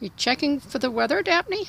You checking for the weather, Daphne?